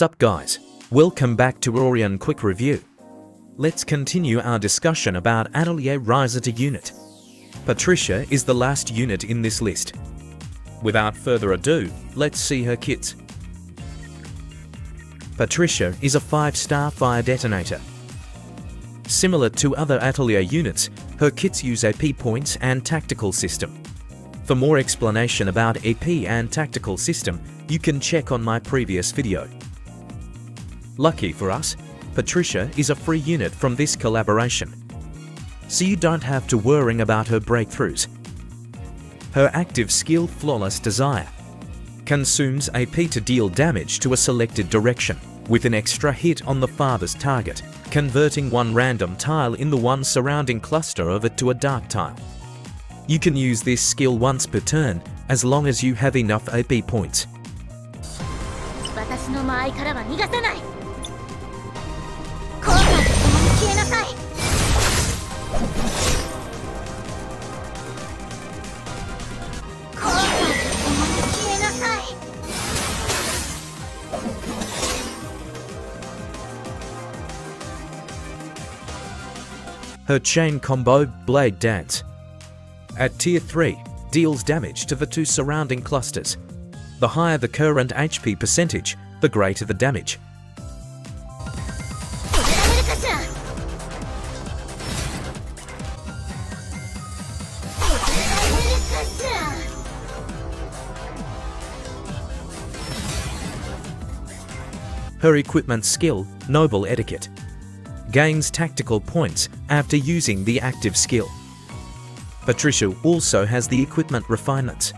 Sup guys, welcome back to Orion Quick Review. Let's continue our discussion about Atelier Ryza 2 unit. Patricia is the last unit in this list. Without further ado, let's see her kits. Patricia is a 5-star fire detonator. Similar to other Atelier units, her kits use AP points and tactical system. For more explanation about AP and tactical system, you can check on my previous video. Lucky for us, Patricia is a free unit from this collaboration, so you don't have to worrying about her breakthroughs. Her active skill Flawless Desire consumes AP to deal damage to a selected direction with an extra hit on the farthest target, converting one random tile in the one surrounding cluster of it to a dark tile. You can use this skill once per turn as long as you have enough AP points. 私の間合いからは逃がさない後悔と共に消えなさい 後悔と共に消えなさい Her chain combo Blade Dance. At tier 3, deals damage to the two surrounding clusters. The higher the current HP percentage, the greater the damage. Her equipment skill, Noble Etiquette, gains tactical points after using the active skill. Patricia also has the equipment refinements.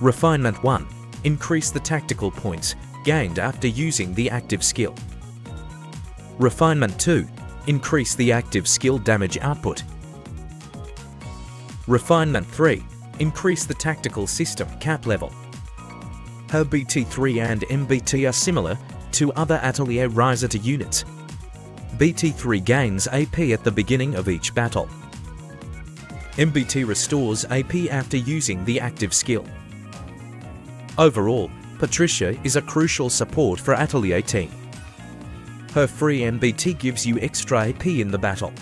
Refinement 1. Increase the tactical points gained after using the active skill. Refinement 2 increase the active skill damage output. Refinement 3 increase the tactical system cap level. Her BT3 and MBT are similar to other Atelier Ryza units. BT3 gains AP at the beginning of each battle. MBT restores AP after using the active skill. Overall, Patricia is a crucial support for Atelier team. Her free MBT gives you extra AP in the battle.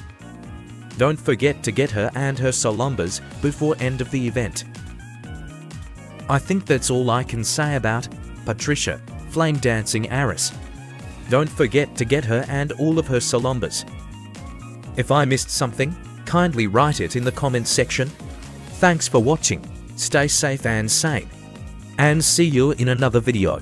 Don't forget to get her and her Solombas before end of the event. I think that's all I can say about Patricia, Flame Dancing Aris. Don't forget to get her and all of her Solombas. If I missed something, kindly write it in the comments section. Thanks for watching, stay safe and sane, and see you in another video.